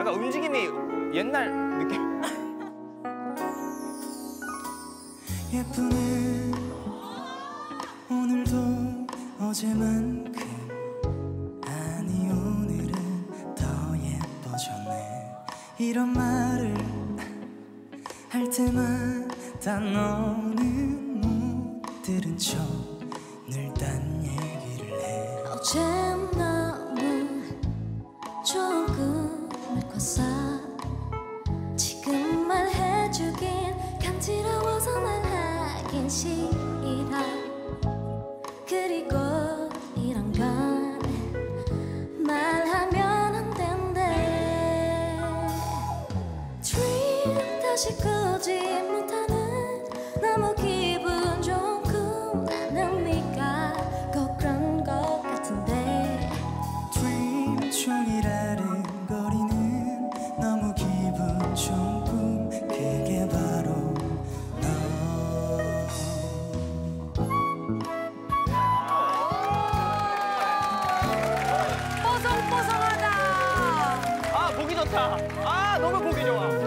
약간 움직임이 옛날 느낌. 예쁘네. 오늘도 어제만큼 아니 오늘은 더 예뻐졌네. 이런 말을 할 때마다 너는 못 들은 척 늘 딴 얘기를 해. 어젠 너 꿈을 꿨어. 지금 말해주긴 간지러워서 말하긴 싫어. 그리고 이런 건 말하면 안 된대. Dream 다시 꾸지 못하는 너무 기 좋다. 아, 너무 보기 좋아.